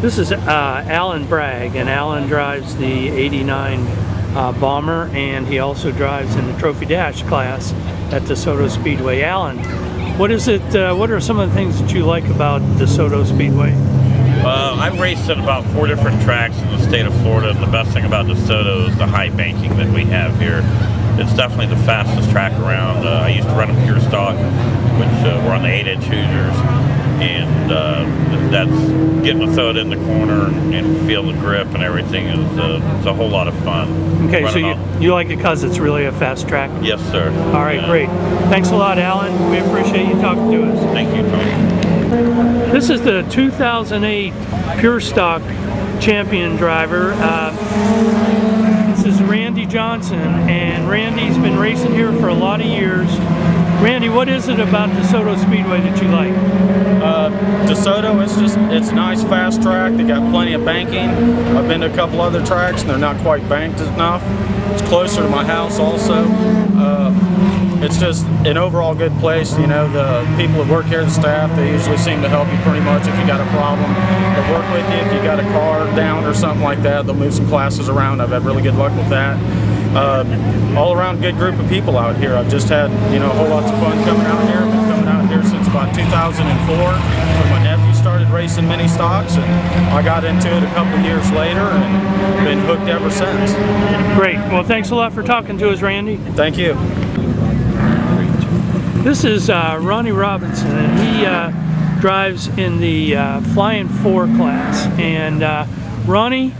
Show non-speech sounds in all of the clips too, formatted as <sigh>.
This is uh, Alan Bragg, and Alan drives the 89 uh, Bomber, and he also drives in the Trophy Dash class at DeSoto Speedway. Alan, what is it? Uh, what are some of the things that you like about DeSoto Speedway? Uh, I've raced at about four different tracks in the state of Florida, and the best thing about DeSoto is the high banking that we have here. It's definitely the fastest track around. Uh, I used to run a pure stock, which uh, we're on the 8-inch Hoosiers, and uh, that's getting the soda in the corner and, and, feel the grip and everything is uh, it's a whole lot of fun. Okay, so you, you like it because it's really a fast track? Yes, sir. All right, yeah. great. Thanks a lot, Alan. We appreciate you talking to us. Thank you, Tony. This is the 2008 Pure Stock champion driver. Uh, this is Randy Johnson, and Randy's been racing here for a lot of years. Randy, what is it about DeSoto Speedway that you like? Uh, DeSoto is just, it's a nice fast track. They got plenty of banking. I've been to a couple other tracks and they're not quite banked enough. It's closer to my house also. Uh, it's just an overall good place. You know, the people that work here, the staff, they usually seem to help you pretty much if you got a problem. They'll work with you if you got a car down or something like that. They'll move some classes around. I've had really good luck with that. Uh, all around good group of people out here. I've just had, you know, a whole lots of fun coming out here. I've been coming out here since about 2004 when my nephew started racing mini stocks and I got into it a couple years later and been hooked ever since. Great. Well, thanks a lot for talking to us, Randy. Thank you. This is uh, Ronnie Robinson, and he uh, drives in the uh, Flying Four class. And uh, Ronnie,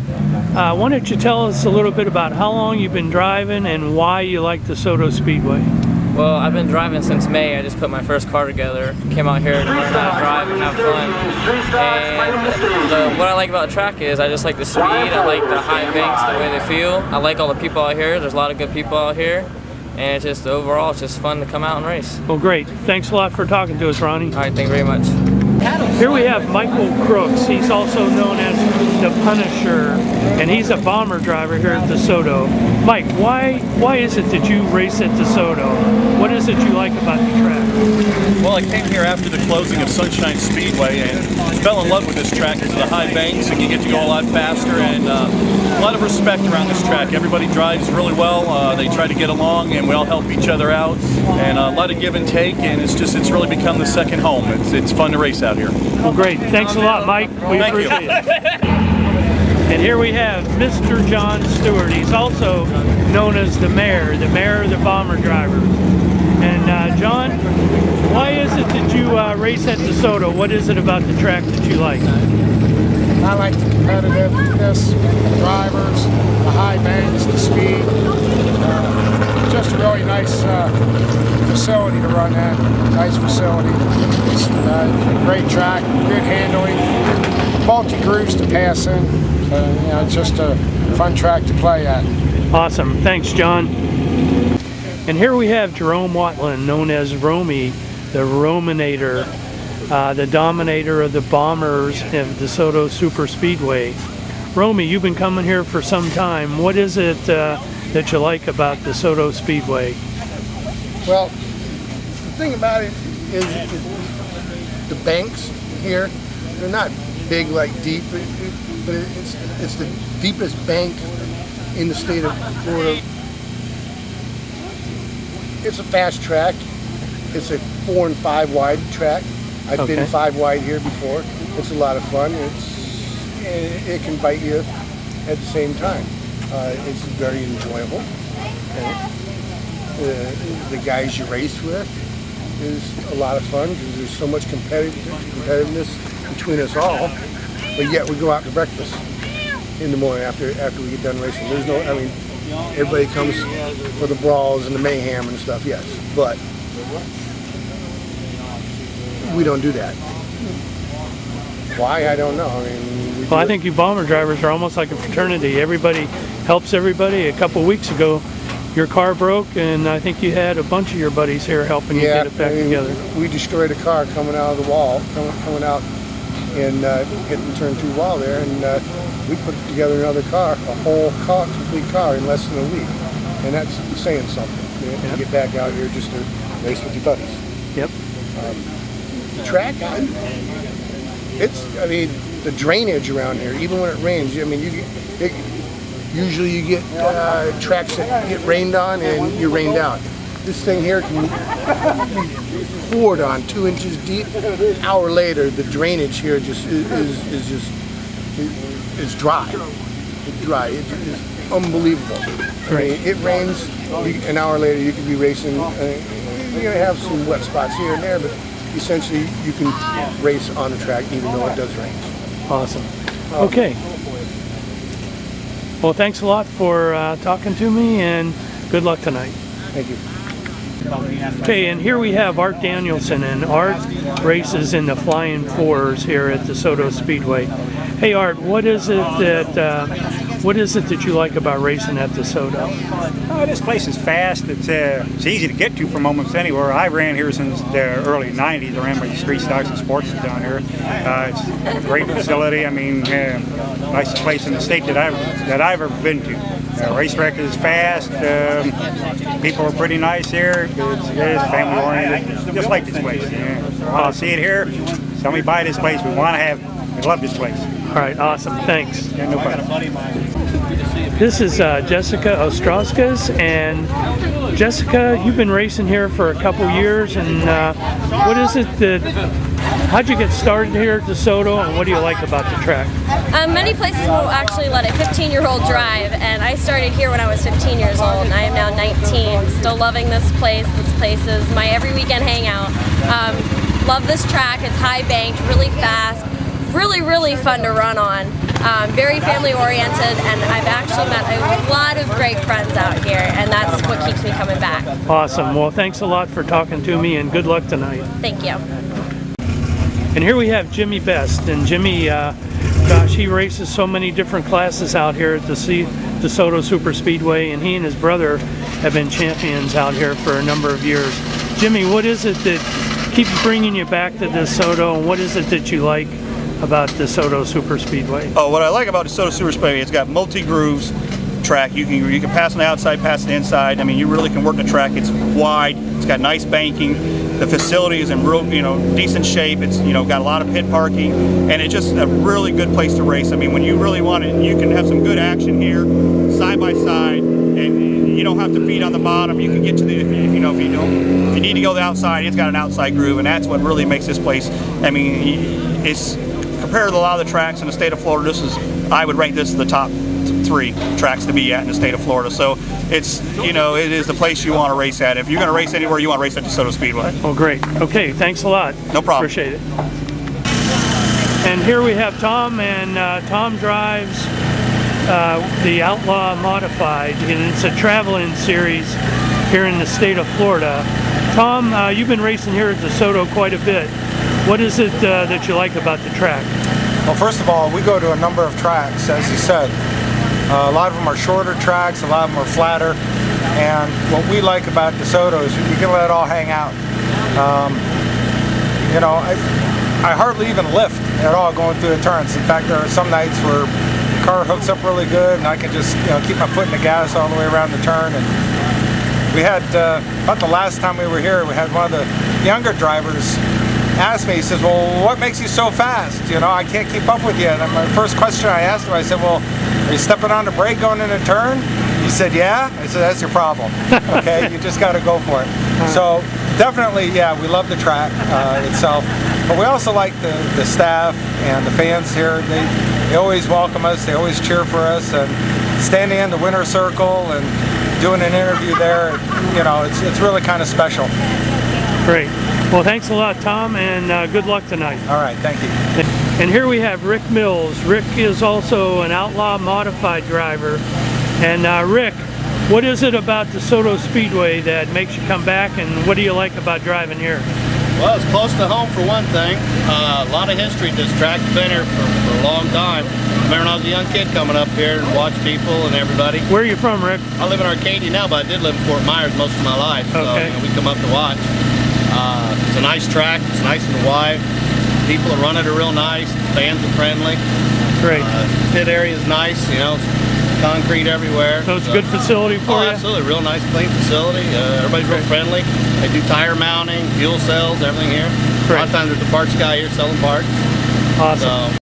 uh, why don't you tell us a little bit about how long you've been driving and why you like DeSoto Speedway? Well, I've been driving since May. I just put my first car together. Came out here to learn how to drive and have fun. And the, what I like about the track is I just like the speed. I like the high banks, the way they feel. I like all the people out here. There's a lot of good people out here and it's just overall it's just fun to come out and race. Well great. Thanks a lot for talking to us Ronnie. Alright, thank you very much. Here we have Michael Crooks. He's also known as the Punisher, and he's a bomber driver here at DeSoto. Mike, why why is it that you race at DeSoto? What is it you like about the track? Well, I came here after the closing of Sunshine Speedway and fell in love with this track because of the high banks and you get to go a lot faster and uh, a lot of respect around this track. Everybody drives really well. Uh, they try to get along and we all help each other out and uh, a lot of give and take and it's just it's really become the second home. It's, it's fun to race out here. Well, great. Thanks a lot, Mike. We Thank appreciate you. it. <laughs> And here we have Mr. John Stewart. He's also known as the mayor, the mayor of the bomber drivers. And uh, John, why is it that you uh, race at DeSoto? What is it about the track that you like? I like the competitiveness, the drivers, the high banks, the speed. Uh, just a really nice uh, facility to run at. Nice facility. Uh, great track, good handling, multi grooves to pass in. So, you know, it's just a fun track to play at. Awesome. Thanks, John. And here we have Jerome Watland, known as Romy, the Rominator, uh, the dominator of the bombers of DeSoto Super Speedway. Romy, you've been coming here for some time. What is it uh, that you like about DeSoto Speedway? Well, the thing about it is, is the banks here, they're not big like deep, but, but it's, it's the deepest bank in the state of Florida. It's a fast track. It's a four and five wide track. I've Okay. been five wide here before. It's a lot of fun. It's it, it can bite you at the same time. Uh, it's very enjoyable. Uh, the guys you race with is a lot of fun because there's so much competitive competitiveness between us all. But yet we go out to breakfast in the morning after after we get done racing. There's no, I mean, everybody comes for the brawls and the mayhem and stuff, yes, but we don't do that. Why? I don't know. I mean, we Well, I think you bomber drivers are almost like a fraternity. Everybody helps everybody. A couple weeks ago, your car broke, and I think you had a bunch of your buddies here helping you get it back I mean, together. We destroyed a car coming out of the wall, coming, coming out and uh, hitting turn two wall there, and uh, we put together another car, a whole car, complete car in less than a week, and that's saying something. You know, Yeah. To get back out here just to race with your buddies. Yep. The track, I, it's, I mean, the drainage around here, even when it rains. I mean, you get, it, usually you get uh, tracks that get rained on and you're rained out. This thing here can be poured on two inches deep. An hour later, the drainage here just is, is, is just is dry. It's dry. It is unbelievable. I mean, it rains. An hour later, you could be racing. Uh, you're gonna have some wet spots here and there, but essentially you can race on the track even though it does rain. Awesome. Okay. Well, thanks a lot for uh, talking to me and good luck tonight. Thank you. Okay, and here we have Art Danielson, and Art races in the Flying Fours here at DeSoto Speedway. Hey Art, what is it that uh, what is it that you like about racing at DeSoto? Oh, this place is fast. It's uh, it's easy to get to from almost anywhere. I ran here since the early '90s. I ran my street stocks and sports down here. Uh, it's a great facility. I mean, uh, nicest place in the state that I've that I've ever been to. Uh, racetrack is fast. Um, people are pretty nice here. It's, it's family oriented, just like this place. Yeah. Want to see it here? Somebody buy this place. We want to have. We love this place. All right, awesome. Thanks. Yeah, no problem. This is uh, Jessica Ostrowskas, and Jessica, you've been racing here for a couple years, and uh, what is it that, how'd you get started here at DeSoto, and what do you like about the track? Um, many places will actually let a 15 year old drive, and I started here when I was 15 years old, and I am now 19. Still loving this place. This place is my every weekend hangout. Um, love this track. It's high banked, really fast, really, really fun to run on. Um, very family oriented, and I've actually met a lot of great friends out here, and that's what keeps me coming back. Awesome. Well, thanks a lot for talking to me, and good luck tonight. Thank you. And here we have Jimmy Best, and Jimmy, uh, gosh, he races so many different classes out here at the C DeSoto Super Speedway, and he and his brother have been champions out here for a number of years. Jimmy, what is it that keeps bringing you back to DeSoto, and what is it that you like about DeSoto Super Speedway? Oh, what I like about DeSoto Super Speedway, it's got multi grooves track. You can you can pass on the outside, pass on the inside. I mean, you really can work the track. It's wide. It's got nice banking. The facility is in real, you know, decent shape. It's you know got a lot of pit parking, and it's just a really good place to race. I mean, when you really want it, you can have some good action here, side by side, and you don't have to feed on the bottom. You can get to the if you, if you know if you don't if you need to go the outside, it's got an outside groove, and that's what really makes this place. I mean, it's compared to a lot of the tracks in the state of Florida. This is I would rank this the top three tracks to be at in the state of Florida. So it's, you know, it is the place you want to race at. If you're going to race anywhere, you want to race at DeSoto Speedway. Oh, great. Okay, thanks a lot. No problem. Appreciate it. And here we have Tom, and uh, Tom drives uh, the Outlaw Modified, and it's a traveling series here in the state of Florida. Tom, uh, you've been racing here at DeSoto quite a bit. What is it uh, that you like about the track? Well, first of all, we go to a number of tracks, as you said. Uh, a lot of them are shorter tracks, a lot of them are flatter, and what we like about DeSoto is you can let it all hang out. Um, you know, I, I hardly even lift at all going through the turns. In fact, there are some nights where the car hooks up really good, and I can just you know keep my foot in the gas all the way around the turn. And we had uh, about the last time we were here, we had one of the younger drivers asked me, he says, well, what makes you so fast? You know, I can't keep up with you. And my first question I asked him, I said, well, are you stepping on the brake going in a turn? He said, yeah. I said, that's your problem. <laughs> Okay, you just got to go for it. So definitely, yeah, we love the track uh, itself. But we also like the, the staff and the fans here. They, they always welcome us. They always cheer for us. And standing in the winner circle and doing an interview there, you know, it's, it's really kind of special. Great. Well, thanks a lot, Tom, and uh, good luck tonight. All right, thank you. And here we have Rick Mills. Rick is also an outlaw modified driver. And uh, Rick, what is it about DeSoto Speedway that makes you come back, and what do you like about driving here? Well, it's close to home for one thing. Uh, a lot of history at this track. Been here for, for a long time. Remember when I was a young kid coming up here and watch people and everybody. Where are you from, Rick? I live in Arcadia now, but I did live in Fort Myers most of my life. So Okay. you know, we come up to watch. Uh, it's a nice track. It's nice and wide. People that run it are real nice. Fans are friendly. Great. Uh, pit area is nice. You know, it's concrete everywhere. So it's a good facility for oh, you? absolutely. Real nice, clean facility. Uh, everybody's real friendly. They do tire mounting, fuel cells, everything here. A lot of times there's a parts guy here selling parts. Awesome. So